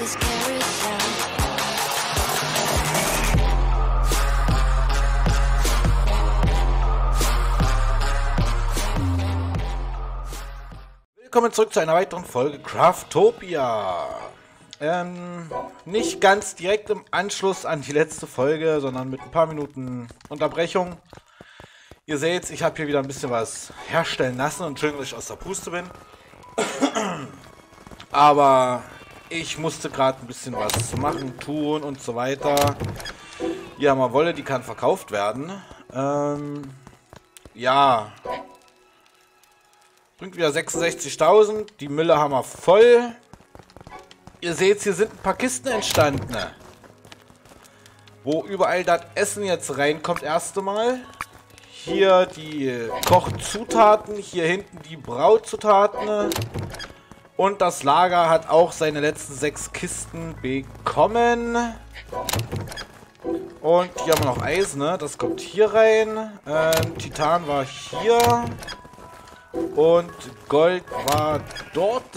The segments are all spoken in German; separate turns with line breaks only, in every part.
Willkommen zurück zu einer weiteren Folge Craftopia. Ähm, nicht ganz direkt im Anschluss an die letzte Folge, sondern mit ein paar Minuten Unterbrechung. Ihr seht, ich habe hier wieder ein bisschen was herstellen lassen und schön, dass ich aus der Puste bin. Aber ich musste gerade ein bisschen was zu machen, tun und so weiter. Haben wir Wolle, die kann verkauft werden. Ähm, ja, Bringt wieder 66.000. Die Mülle haben wir voll. Ihr seht, hier sind ein paar Kisten entstanden. Wo überall das Essen jetzt reinkommt, erste Mal. Hier die Kochzutaten. Hier hinten die Brautzutaten. Und das Lager hat auch seine letzten sechs Kisten bekommen. Und hier haben wir noch Eisen, ne? Das kommt hier rein. Ähm, Titan war hier. Und Gold war dort.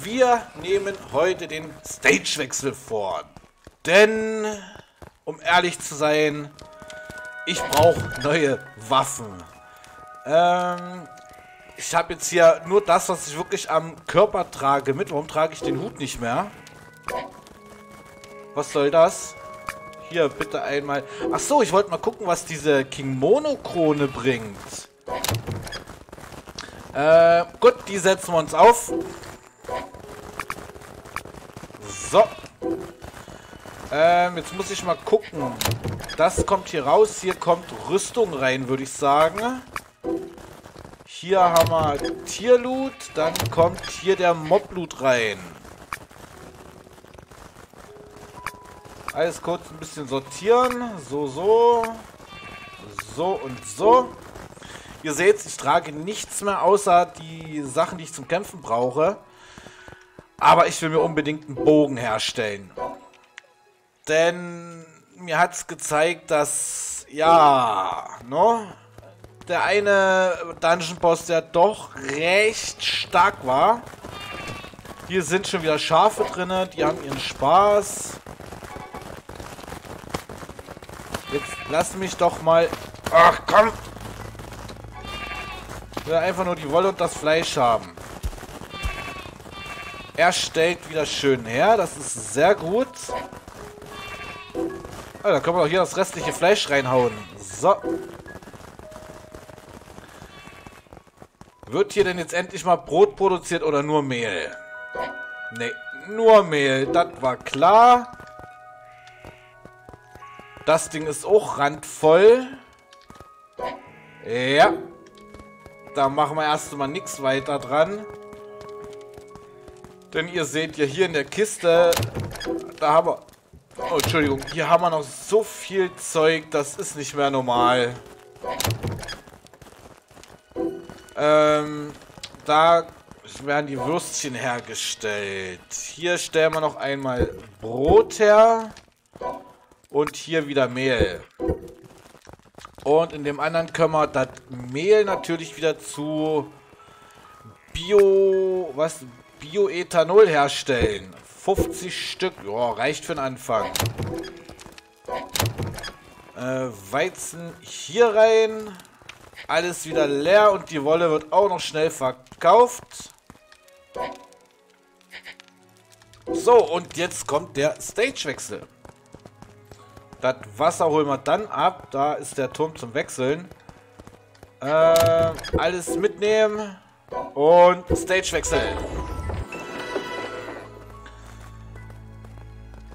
Wir nehmen heute den Stagewechsel vor. Denn, um ehrlich zu sein, ich brauche neue Waffen. Ähm, ich habe jetzt hier nur das, was ich wirklich am Körper trage mit. Warum trage ich den Hut nicht mehr? Was soll das? Hier, bitte einmal. Ach so, ich wollte mal gucken, was diese King Mono Krone bringt. Äh, gut, die setzen wir uns auf. So. Ähm, jetzt muss ich mal gucken. Das kommt hier raus. Hier kommt Rüstung rein, würde ich sagen. Hier haben wir Tierloot. Dann kommt hier der Mobloot rein. Alles kurz ein bisschen sortieren. So, so. So und so. Ihr seht, ich trage nichts mehr außer die Sachen, die ich zum Kämpfen brauche. Aber ich will mir unbedingt einen Bogen herstellen. Denn mir hat es gezeigt, dass, ja, ne? Der eine Dungeon Boss, der doch recht stark war. Hier sind schon wieder Schafe drin, die haben ihren Spaß. Jetzt lass mich doch mal... Ach, komm! will einfach nur die Wolle und das Fleisch haben. Er stellt wieder schön her. Das ist sehr gut. Ah, da können wir doch hier das restliche Fleisch reinhauen. So. Wird hier denn jetzt endlich mal Brot produziert oder nur Mehl? Ne, nur Mehl. Das war klar. Das Ding ist auch randvoll. Ja. Da machen wir erstmal nichts weiter dran. Denn ihr seht ja hier in der Kiste, da haben wir... Oh, Entschuldigung. Hier haben wir noch so viel Zeug, das ist nicht mehr normal. Ähm, da werden die Würstchen hergestellt. Hier stellen wir noch einmal Brot her. Und hier wieder Mehl. Und in dem anderen können wir das Mehl natürlich wieder zu Bio, was, Bioethanol herstellen. 50 Stück, ja, reicht für den Anfang. Äh, Weizen hier rein. Alles wieder leer und die Wolle wird auch noch schnell verkauft. So, und jetzt kommt der Stagewechsel. Das Wasser holen wir dann ab. Da ist der Turm zum Wechseln. Äh, alles mitnehmen. Und Stagewechsel.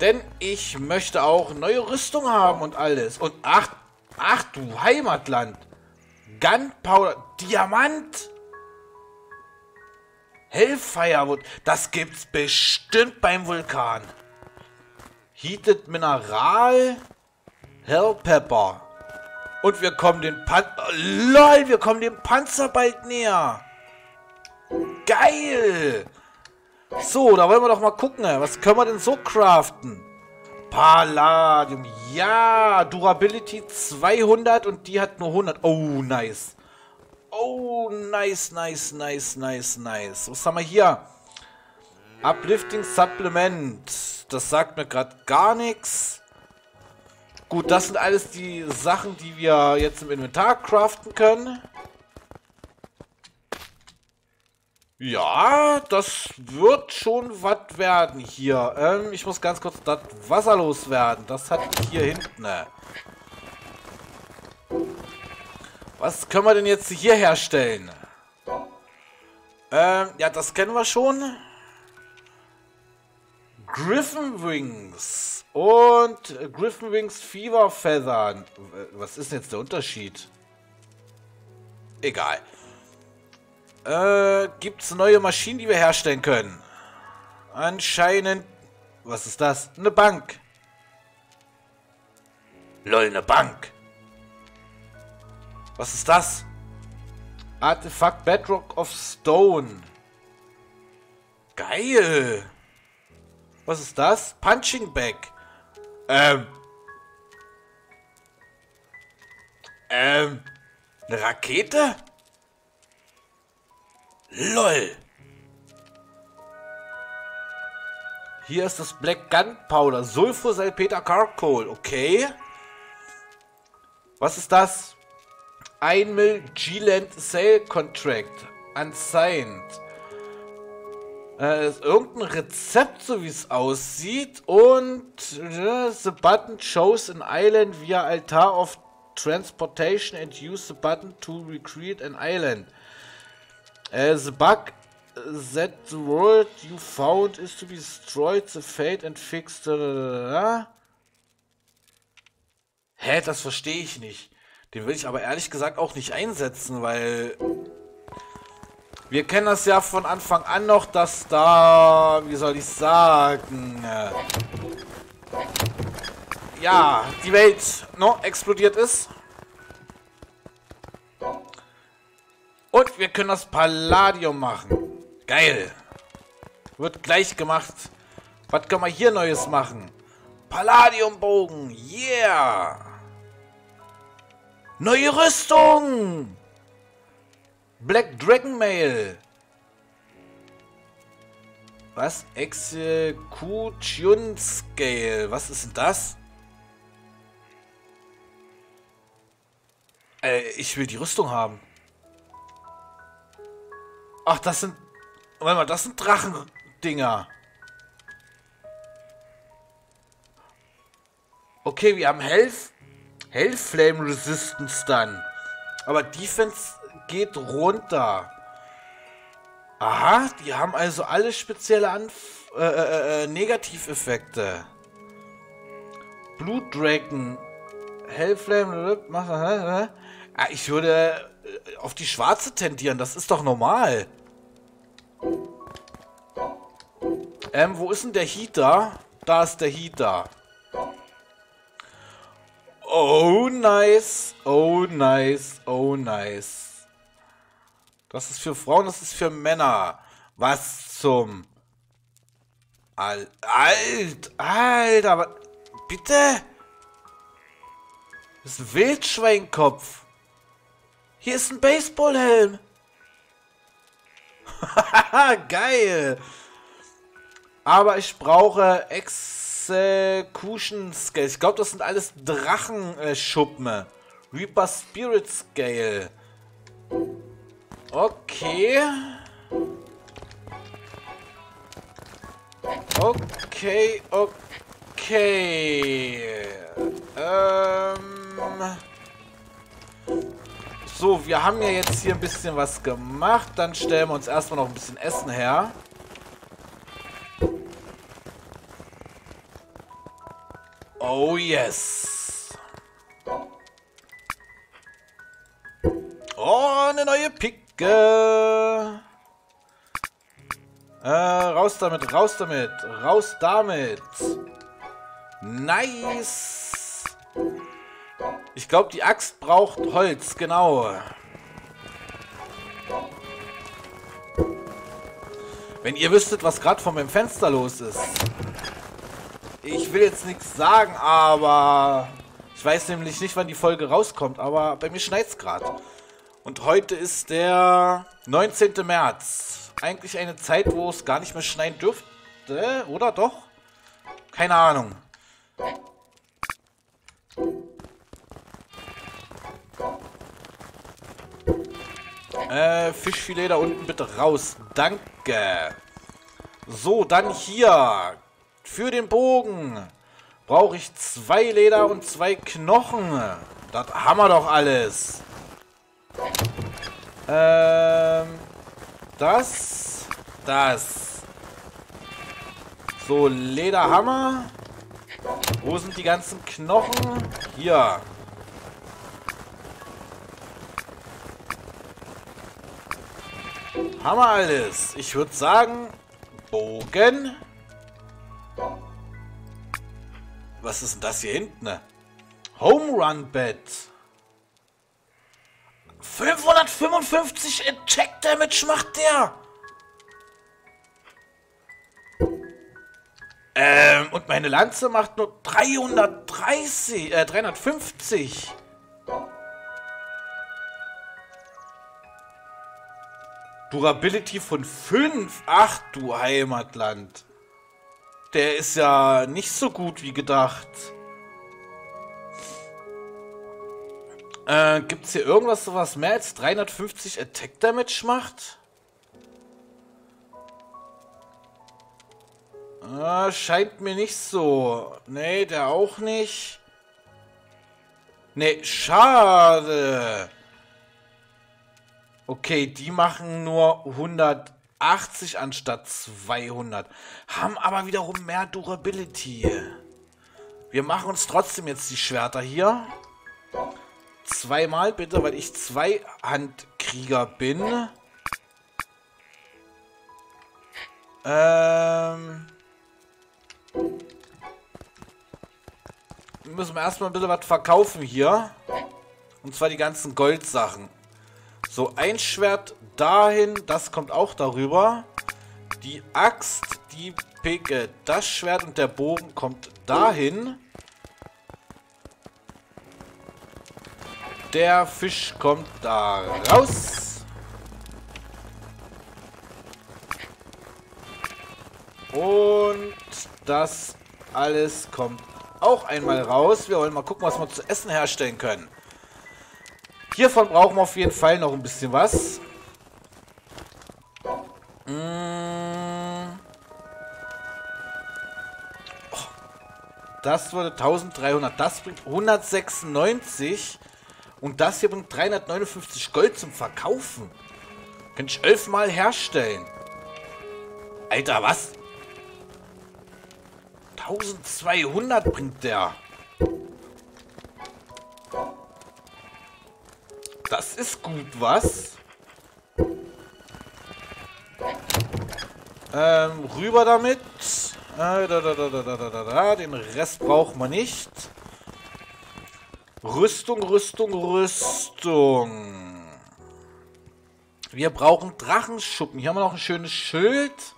Denn ich möchte auch neue Rüstung haben und alles. Und ach, ach du Heimatland. Gunpowder, Diamant. Hellfirewood, das gibt's bestimmt beim Vulkan. Heated Mineral. Hell Pepper. Und wir kommen den Pan... LOL, wir kommen dem Panzer bald näher. Geil. So, da wollen wir doch mal gucken. Was können wir denn so craften? Palladium. Ja, Durability 200 und die hat nur 100. Oh, nice. Oh, nice, nice, nice, nice, nice. Was haben wir hier? Uplifting Supplement. Das sagt mir gerade gar nichts. Gut, das sind alles die Sachen, die wir jetzt im Inventar craften können. Ja, das wird schon was werden hier. Ähm, ich muss ganz kurz das Wasser loswerden. Das hat hier hinten. Was können wir denn jetzt hier herstellen? Ähm, ja, das kennen wir schon. Griffin Wings und Griffin Wings Fever Feather. Was ist denn jetzt der Unterschied? Egal. Äh, gibt es neue Maschinen, die wir herstellen können? Anscheinend... Was ist das? Eine Bank. Lol, eine Bank. Was ist das? Artefakt Bedrock of Stone. Geil. Was ist das? Punching Bag. Ähm. Ähm. Eine Rakete? LOL. Hier ist das Black Gunpowder. Sulfosalpeter Charcoal. Okay. Was ist das? Ein Mill G-Land Sale Contract. Unsigned. Äh, ist irgendein Rezept, so wie es aussieht. Und äh, the button shows an island via altar of transportation and use the button to recreate an island. Uh, the bug that the world you found is to be destroyed, the fate and fixed. Uh, Hä, das verstehe ich nicht. Den will ich aber ehrlich gesagt auch nicht einsetzen, weil wir kennen das ja von Anfang an noch, dass da, wie soll ich sagen, äh, ja, die Welt no, explodiert ist. Und wir können das Palladium machen. Geil. Wird gleich gemacht. Was können wir hier Neues machen? Palladiumbogen. Yeah. Neue Rüstung. Black Dragon Mail. Was? Execution Scale. Was ist denn das? Äh, ich will die Rüstung haben. Ach, das sind... Warte mal, das sind Drachendinger. Okay, wir haben Health... Hellflame Resistance dann. Aber Defense geht runter. Aha, die haben also alle spezielle Anf äh, äh, äh, Negativeffekte. Blutdragon. Hellflame. Äh, ich würde auf die schwarze tendieren. Das ist doch normal. Ähm, wo ist denn der Heater? Da ist der Heater. Oh, nice. Oh, nice. Oh, nice. Das ist für Frauen, das ist für Männer. Was zum... Al Alt, Alter, aber... Bitte? Das ist ein Wildschweinkopf. Hier ist ein Baseballhelm. Geil. Aber ich brauche Execution Scale. Ich glaube, das sind alles Drachenschuppen. Äh, Reaper Spirit Scale. Okay. Okay, okay. Ähm... So, wir haben ja jetzt hier ein bisschen was gemacht. Dann stellen wir uns erstmal noch ein bisschen Essen her. Oh yes. Oh, eine neue Picke. Äh, raus damit, raus damit, raus damit. Nice. Ich glaube, die Axt braucht Holz, genau. Wenn ihr wüsstet, was gerade vor meinem Fenster los ist. Ich will jetzt nichts sagen, aber... Ich weiß nämlich nicht, wann die Folge rauskommt, aber bei mir schneit es gerade. Und heute ist der 19. März. Eigentlich eine Zeit, wo es gar nicht mehr schneien dürfte. Oder doch? Keine Ahnung. Äh, Fischfilet da unten bitte raus. Danke. So, dann hier. Für den Bogen brauche ich zwei Leder und zwei Knochen. Das haben wir doch alles. Ähm, das, das. So, Lederhammer. Wo sind die ganzen Knochen? Hier. Haben wir alles. Ich würde sagen, Bogen. Was ist denn das hier hinten? Home Run Bed. 555 Attack Damage macht der. Ähm, und meine Lanze macht nur 330, äh, 350. Durability von 5. Ach du Heimatland. Der ist ja nicht so gut wie gedacht. Äh, Gibt es hier irgendwas, was mehr als 350 Attack Damage macht? Äh, scheint mir nicht so. Nee, der auch nicht. Nee, schade. Okay, die machen nur 180 anstatt 200. Haben aber wiederum mehr Durability. Wir machen uns trotzdem jetzt die Schwerter hier. Zweimal bitte, weil ich Zweihandkrieger bin. Ähm... Müssen wir erstmal ein bisschen was verkaufen hier. Und zwar die ganzen Goldsachen. So, ein Schwert dahin, das kommt auch darüber. Die Axt, die Picke, das Schwert und der Bogen kommt dahin. Der Fisch kommt da raus. Und das alles kommt auch einmal raus. Wir wollen mal gucken, was wir zu essen herstellen können. Hiervon brauchen wir auf jeden Fall noch ein bisschen was. Mm. Oh. Das wurde 1300. Das bringt 196. Und das hier bringt 359 Gold zum Verkaufen. Könnte ich elfmal herstellen. Alter, was? 1200 bringt der. Ist gut, was? Ähm, rüber damit. Äh, da, da, da. Den Rest braucht man nicht. Rüstung, Rüstung, Rüstung. Wir brauchen Drachenschuppen. Hier haben wir noch ein schönes Schild.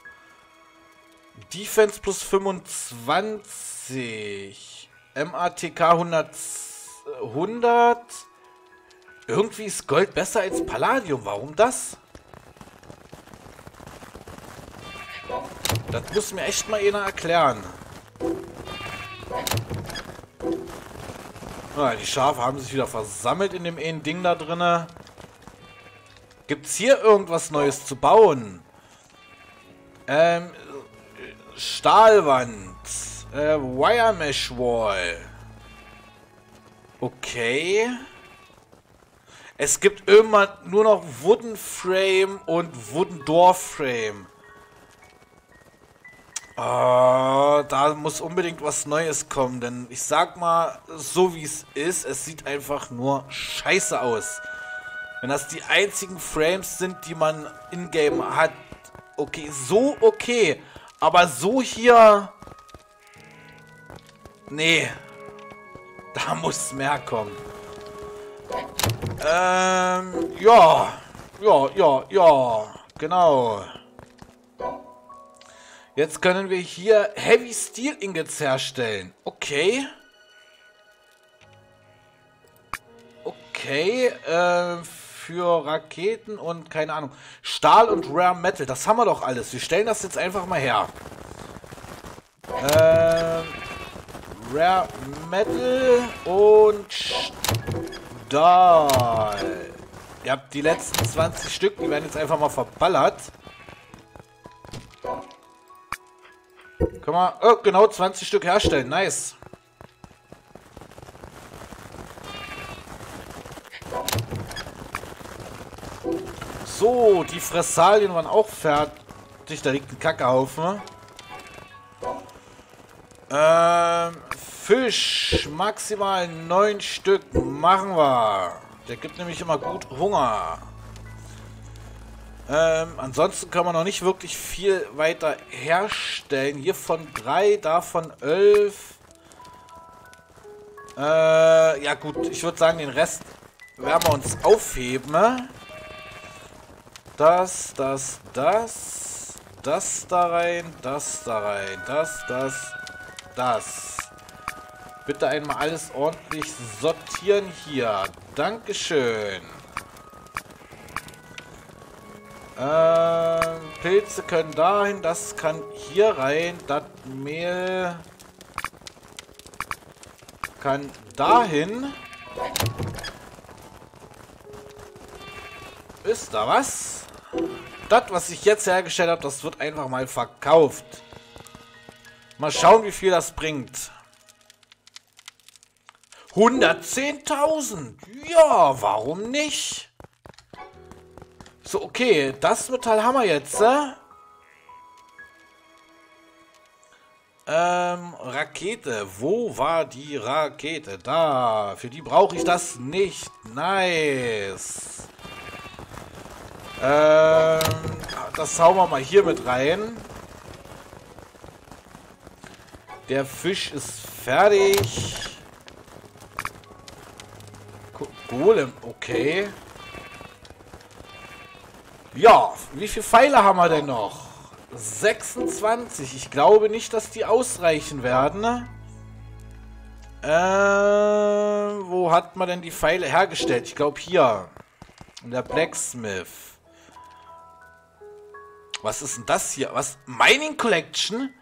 Defense plus 25. MATK 100. 100. Irgendwie ist Gold besser als Palladium. Warum das? Das muss mir echt mal einer erklären. Ah, die Schafe haben sich wieder versammelt in dem einen Ding da drinne. Gibt's hier irgendwas Neues zu bauen? Ähm, Stahlwand. Äh, Wire Mesh Wall. Okay. Es gibt immer nur noch Wooden Frame und Wooden Door Frame. Oh, da muss unbedingt was Neues kommen, denn ich sag mal, so wie es ist, es sieht einfach nur scheiße aus. Wenn das die einzigen Frames sind, die man in-game hat, okay, so okay. Aber so hier... Nee. Da muss mehr kommen. Ähm, ja. Ja, ja, ja. Genau. Jetzt können wir hier Heavy Steel Ingots herstellen. Okay. Okay, äh, für Raketen und keine Ahnung. Stahl und Rare Metal, das haben wir doch alles. Wir stellen das jetzt einfach mal her. Ähm, Rare Metal und Stahl. Ihr habt die letzten 20 Stück, die werden jetzt einfach mal verballert. Können wir, oh, genau 20 Stück herstellen. Nice. So, die Fressalien waren auch fertig. Da liegt ein Kackehaufen. Ähm, Fisch. Maximal neun Stück. Machen wir. Der gibt nämlich immer gut Hunger. Ähm, ansonsten kann man noch nicht wirklich viel weiter herstellen. Hier von drei, davon elf. Äh, ja gut, ich würde sagen, den Rest werden wir uns aufheben. Das, das, das. Das da rein, das da rein. Das, das, das. Bitte einmal alles ordentlich sortieren hier. Dankeschön. Ähm, Pilze können dahin, das kann hier rein. Das Mehl kann dahin. Ist da was? Das, was ich jetzt hergestellt habe, das wird einfach mal verkauft. Mal schauen, wie viel das bringt. 110.000. Ja, warum nicht? So, okay. Das Metall haben wir jetzt. Äh? Ähm, Rakete. Wo war die Rakete? Da. Für die brauche ich das nicht. Nice. Ähm, das hauen wir mal hier mit rein. Der Fisch ist fertig. Golem, okay. Ja, wie viele Pfeile haben wir denn noch? 26. Ich glaube nicht, dass die ausreichen werden. Äh, wo hat man denn die Pfeile hergestellt? Ich glaube hier. In der Blacksmith. Was ist denn das hier? Was? Mining Collection?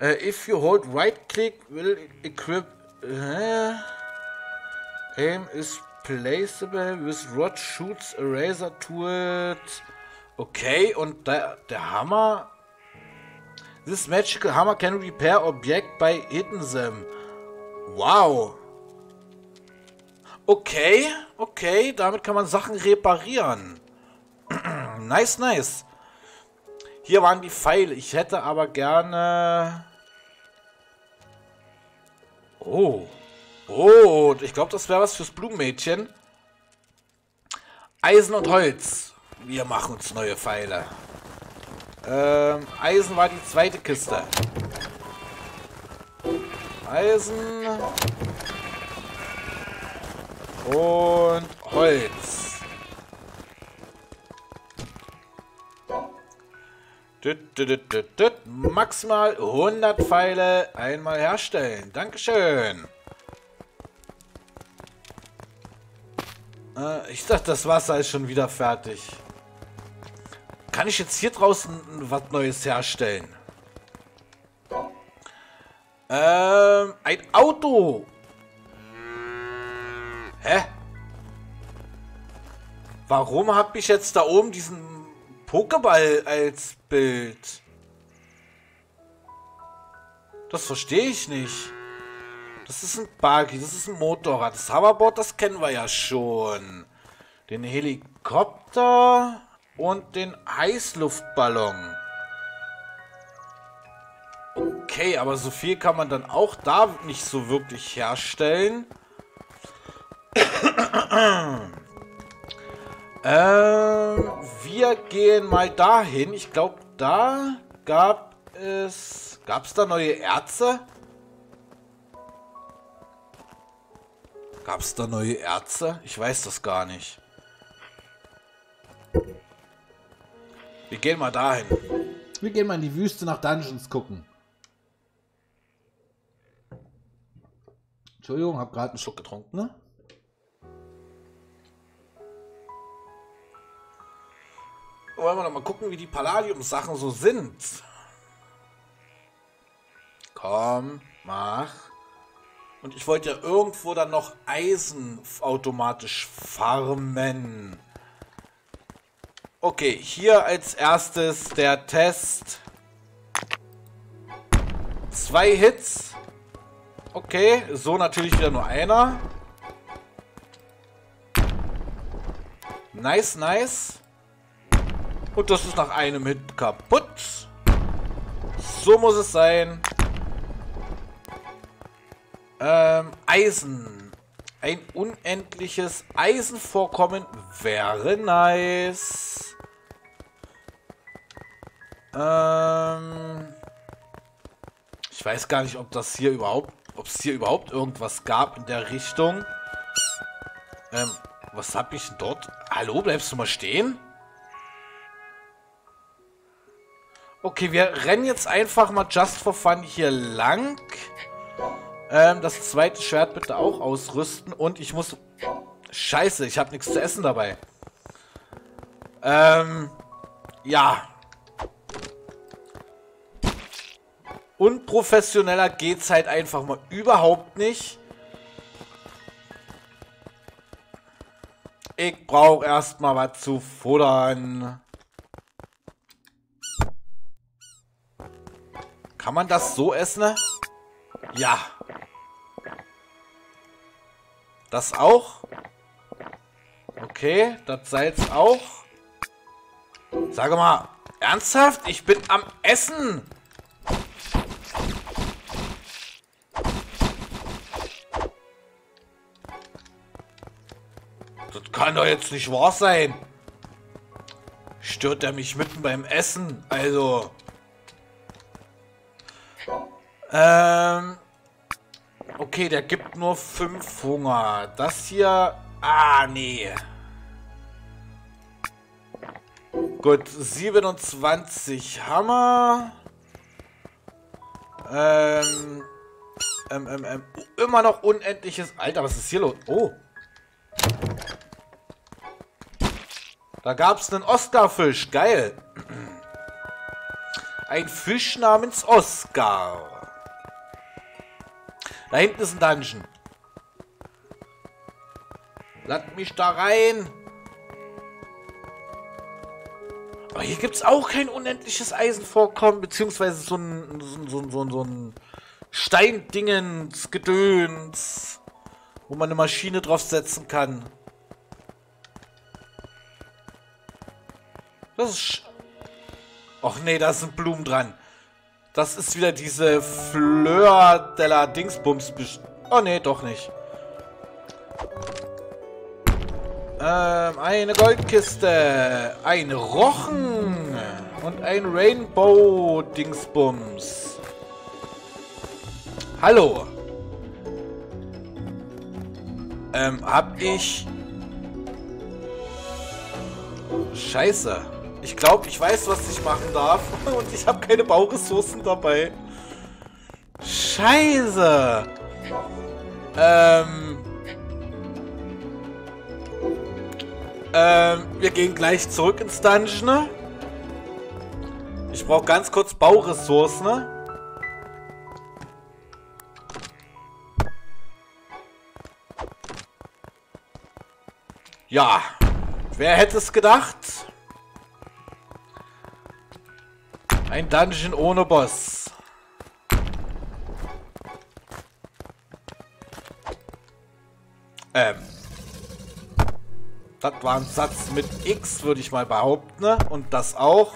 Uh, if you hold right click, will equip. Uh, aim is placeable with rod shoots a razor towards. Okay, und der, der Hammer. This magical hammer can repair object by hitting them. Wow. Okay, okay, damit kann man Sachen reparieren. nice, nice. Hier waren die Pfeile. Ich hätte aber gerne... Oh. Oh, ich glaube, das wäre was fürs Blumenmädchen. Eisen und Holz. Wir machen uns neue Pfeile. Ähm, Eisen war die zweite Kiste. Eisen. Und Holz. Maximal 100 Pfeile einmal herstellen. Dankeschön. Äh, ich dachte, das Wasser ist schon wieder fertig. Kann ich jetzt hier draußen was Neues herstellen? Ähm, ein Auto. Hä? Warum habe ich jetzt da oben diesen Pokéball als Bild? Das verstehe ich nicht. Das ist ein Buggy, das ist ein Motorrad. Das Hoverboard, das kennen wir ja schon. Den Helikopter und den Heißluftballon. Okay, aber so viel kann man dann auch da nicht so wirklich herstellen. Ähm, wir gehen mal dahin. Ich glaube, da gab es... Gab es da neue Ärzte? Gab es da neue Ärzte? Ich weiß das gar nicht. Wir gehen mal dahin. Wir gehen mal in die Wüste nach Dungeons gucken. Entschuldigung, hab gerade einen Schluck getrunken, ne? Wollen wir doch mal gucken, wie die Palladium-Sachen so sind. Komm, mach. Und ich wollte ja irgendwo dann noch Eisen automatisch farmen. Okay, hier als erstes der Test. Zwei Hits. Okay, so natürlich wieder nur einer. Nice, nice. Und das ist nach einem Hit kaputt. So muss es sein. Ähm, Eisen. Ein unendliches Eisenvorkommen wäre nice. Ähm, ich weiß gar nicht, ob das hier überhaupt, ob es hier überhaupt irgendwas gab in der Richtung. Ähm, was hab ich denn dort? Hallo, bleibst du mal stehen? Okay, wir rennen jetzt einfach mal just for fun hier lang. Ähm, das zweite Schwert bitte auch ausrüsten. Und ich muss... Scheiße, ich habe nichts zu essen dabei. Ähm, ja. Unprofessioneller geht's halt einfach mal überhaupt nicht. Ich brauche erstmal was zu futtern. Kann man das so essen? Ja. Das auch? Okay, das Salz auch. Sage mal, ernsthaft? Ich bin am Essen. Das kann doch jetzt nicht wahr sein. Stört er mich mitten beim Essen? Also... Ähm... Okay, der gibt nur 5 Hunger. Das hier... Ah, nee. Gut, 27 Hammer. Ähm, ähm, ähm, ähm, immer noch unendliches... Alter, was ist hier los? Oh. Da gab es einen Oscarfisch. Geil. Ein Fisch namens Oscar. Da hinten ist ein Dungeon. Lass mich da rein. Aber hier gibt es auch kein unendliches Eisenvorkommen, beziehungsweise so ein, so, so, so, so ein Steindingens, Gedöns, wo man eine Maschine draufsetzen kann. Das ist... Och nee, da sind Blumen dran. Das ist wieder diese Fleur de la Dingsbums. Oh nee, doch nicht. Ähm, eine Goldkiste. Ein Rochen. Und ein Rainbow-Dingsbums. Hallo. Ähm, hab ich... Scheiße. Ich glaube, ich weiß, was ich machen darf. Und ich habe keine Bauressourcen dabei. Scheiße. Ähm... Ähm, wir gehen gleich zurück ins Dungeon. Ne? Ich brauche ganz kurz Bauressourcen. Ne? Ja, wer hätte es gedacht? Ein Dungeon ohne Boss. Ähm. Das war ein Satz mit X, würde ich mal behaupten. Ne? Und das auch.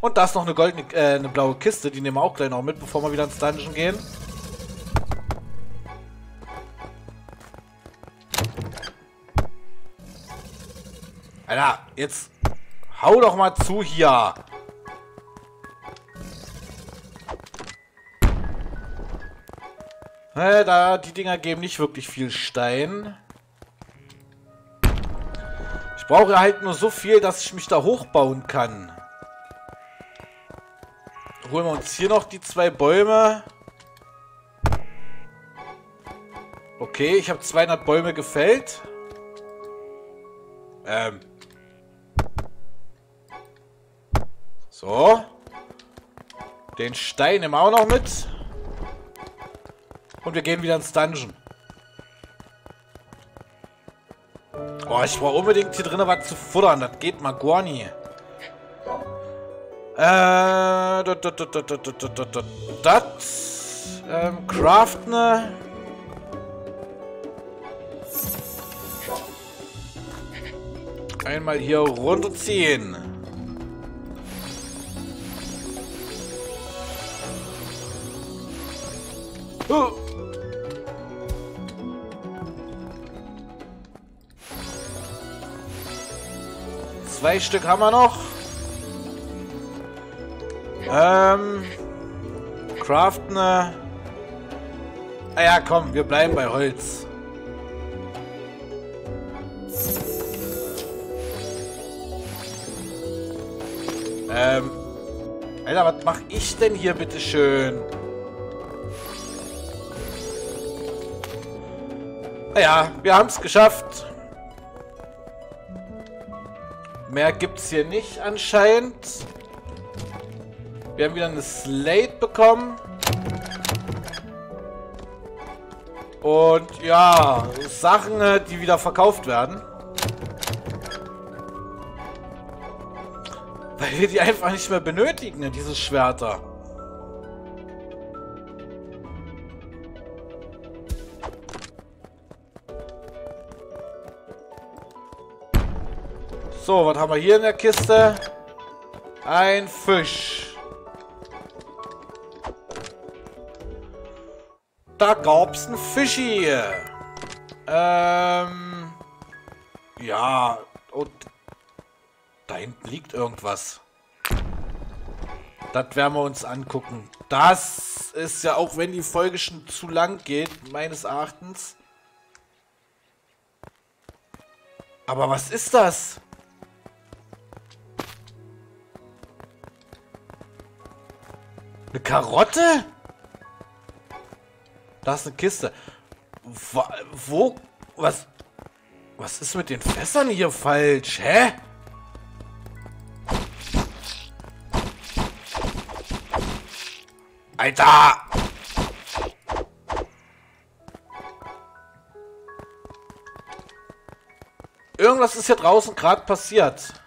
Und da ist noch eine goldene, äh, eine blaue Kiste. Die nehmen wir auch gleich noch mit, bevor wir wieder ins Dungeon gehen. Jetzt hau doch mal zu hier. Äh, da, die Dinger geben nicht wirklich viel Stein. Ich brauche halt nur so viel, dass ich mich da hochbauen kann. Holen wir uns hier noch die zwei Bäume. Okay, ich habe 200 Bäume gefällt. Ähm. So. Den Stein nehmen wir auch noch mit. Und wir gehen wieder ins Dungeon. Oh, ich brauche unbedingt hier drinnen was zu futtern. Das geht mal gar nie. Äh, das, ähm, craften. Einmal hier runterziehen. Zwei Stück haben wir noch. Ähm. Craften. Ah ja, komm, wir bleiben bei Holz. Ähm. Alter, was mach ich denn hier bitte schön? Naja, wir haben es geschafft. Mehr gibt's hier nicht anscheinend. Wir haben wieder eine Slate bekommen. Und ja, Sachen, äh, die wieder verkauft werden. Weil wir die einfach nicht mehr benötigen, diese Schwerter. So, was haben wir hier in der Kiste? Ein Fisch. Da gab's ein Fischi. Ähm. Ja. Und da hinten liegt irgendwas. Das werden wir uns angucken. Das ist ja auch, wenn die Folge schon zu lang geht, meines Erachtens. Aber was ist das? Eine Karotte? Da ist eine Kiste. Wo, wo? Was? Was ist mit den Fässern hier falsch? Hä? Alter! Irgendwas ist hier draußen gerade passiert.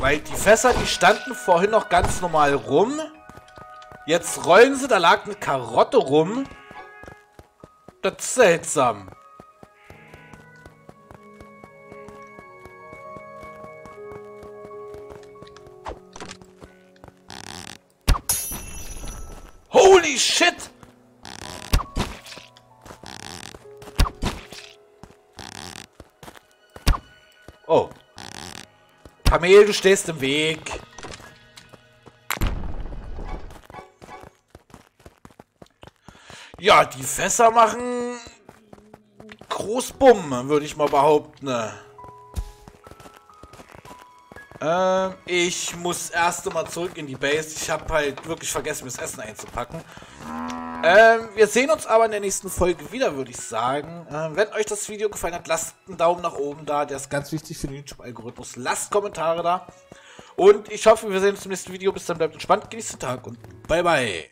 Weil die Fässer, die standen vorhin noch ganz normal rum. Jetzt rollen sie, da lag eine Karotte rum. Das ist seltsam. Holy shit! Kamel, du stehst im Weg. Ja, die Fässer machen Großbumm, würde ich mal behaupten. Ähm, ich muss erst einmal zurück in die Base. Ich habe halt wirklich vergessen, das Essen einzupacken. Ähm, wir sehen uns aber in der nächsten Folge wieder, würde ich sagen. Ähm, wenn euch das Video gefallen hat, lasst einen Daumen nach oben da. Der ist ganz wichtig für den YouTube-Algorithmus. Lasst Kommentare da. Und ich hoffe, wir sehen uns im nächsten Video. Bis dann, bleibt entspannt, genießt den Tag und bye bye.